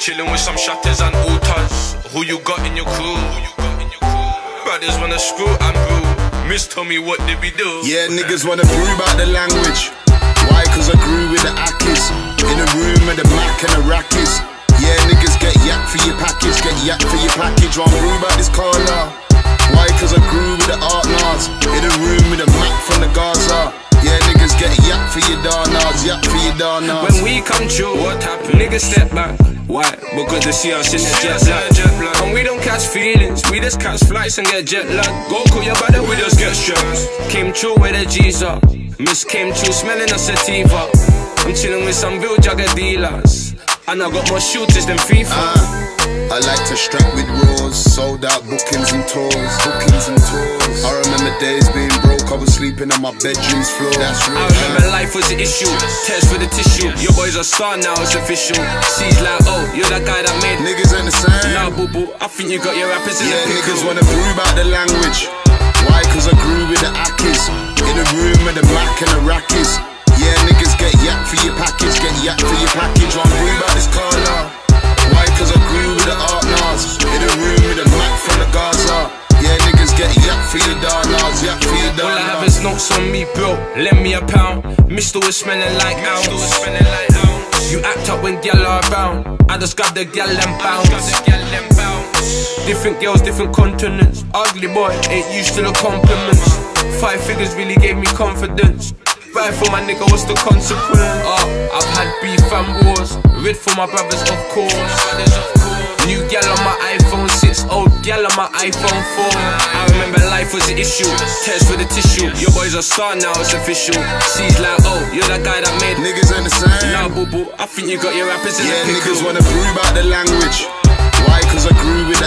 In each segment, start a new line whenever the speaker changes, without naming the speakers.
Chilling with some shatters and altars. Who you got in your crew? Brothers wanna screw and brew. Mist tell me what did we do?
Yeah, niggas wanna brew about the language. Why? Cause I grew with the Akis. In a room with the Mac and the Rackies. Yeah, niggas get yak for your package, get yak for your package. Wanna brew about this car now. Why? Cause I grew with the art nars. In a room with the Mac from the Gaza. Yeah, niggas get yak for your darnars, yak for your.
When we come true, what happen? Niggas step back. Why? Because they see us in the jet lag. And we don't catch feelings, we just catch flights and get jet lag. Go call your brother, we just get stressed. Came true with the G's up. Mist came true smelling a sativa. I'm chilling with some real jugger dealers. And I got more shooters than FIFA.
Uh, I like to strap with roars, sold out bookings and tours, bookings and tours. I remember days being broke, I was sleeping on my bedroom's floor. That's real.
I remember life was an issue. Test for the tissue. Your boy's a star now, it's official. C's like, oh, you're that guy that made.
Niggas ain't the same.
Nah, boo boo, I think you got your rappers in
Yeah,
the
niggas wanna brew about the language. Why? Cause I grew with the Akis. In a room with the Mac and the Rackies. Yeah, niggas get yak for your package, get yak for
have
darnars.
is notes on me, bro. Lend me a pound. Mister was smelling like ounce. You act up when gal are around. I just grab the gal and bounce. Different girls, different continents. Ugly boy, ain't used to the compliments. Five figures really gave me confidence. Right for my nigga, what's the consequence? Uh, I've had beef and wars. Rid for my brothers, of course. New gal on my iPhone 6, old gal on my iPhone 4. I remember life was an issue. Test for the tissue. Your boy's a star now, it's official. C's like, oh, you're that guy that made.
Niggas ain't the same.
Nah, boo boo, I think you got your rappers in
Yeah,
the
niggas wanna brew about the language. Why? Cause I grew with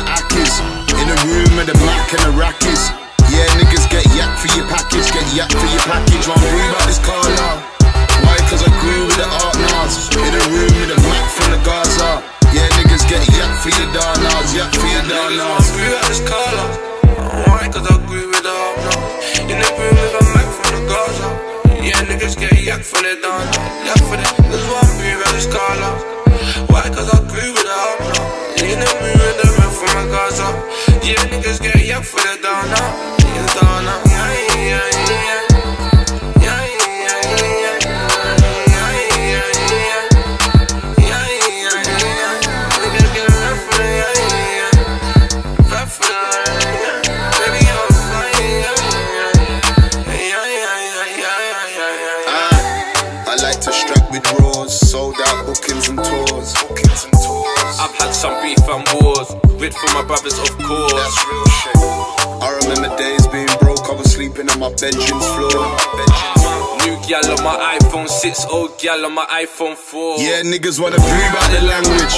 I darnars.
grew at this color. Why? Cause I grew with the hub now. The room with a Mac from the Gaza. Yeah, niggas get yak for the down. Yak for the. That's why I'm grew at this color. Why? Cause I grew with the hub now. The room with the Mac from the Gaza. Yeah, niggas get yak for the down now.
To strike with roars, sold out bookings and tours, bookings and tours.
I've had some beef and wars. Rid for my brothers, of course.
That's real shit. I remember days being broke, I was sleeping on my bedroom's floor.
New gal on my iPhone 6, old gal on my iPhone 4.
Yeah, niggas wanna brew about the language.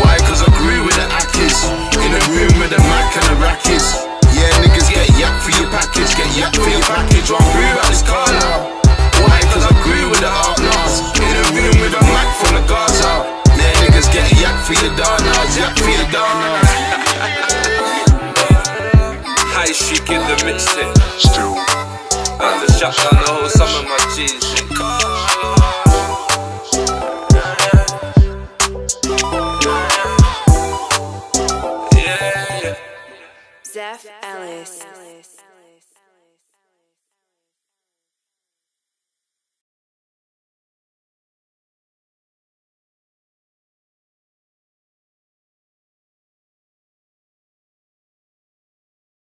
Why? Cause I grew with the Akis. In a room with the Mac and the Rackies. this shit, the mix. Still. The
whole summer, my
G's.
Zeph Ellis. Ellis.